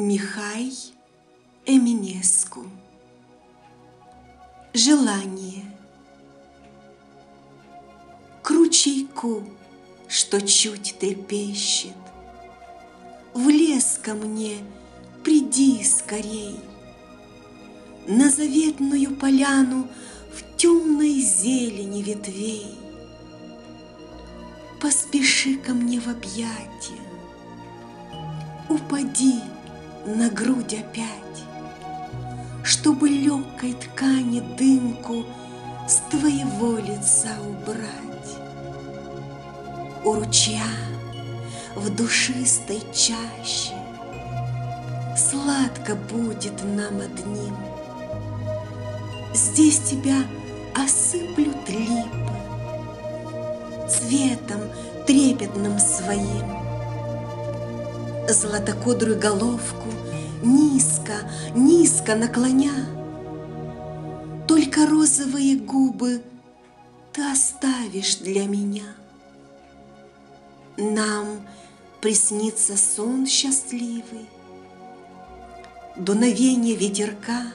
Михай Эминеску. Желание. К ручейку, что чуть трепещет, В лес ко мне приди скорей, На заветную поляну В темной зелени ветвей. Поспеши ко мне в объятия, Упади на грудь опять, Чтобы легкой ткани дымку С твоего лица убрать. У ручья в душистой чаще Сладко будет нам одним. Здесь тебя осыплют липы, цветом трепетным своим. Златокудрую головку низко, низко наклоня. Только розовые губы ты оставишь для меня. Нам приснится сон счастливый, дуновение ветерка,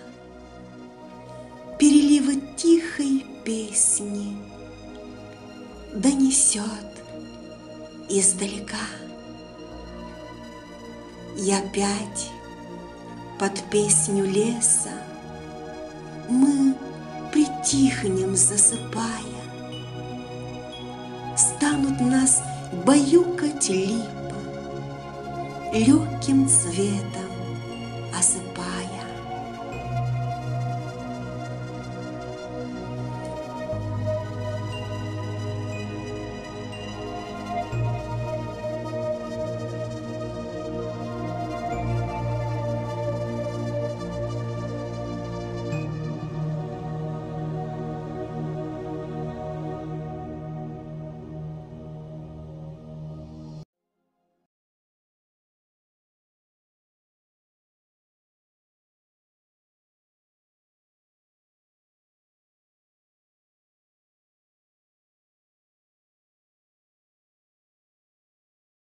переливы тихой песни — донесет издалека. И опять под песню леса Мы притихнем, засыпая. Станут нас баюкать липа Легким цветом осыпая.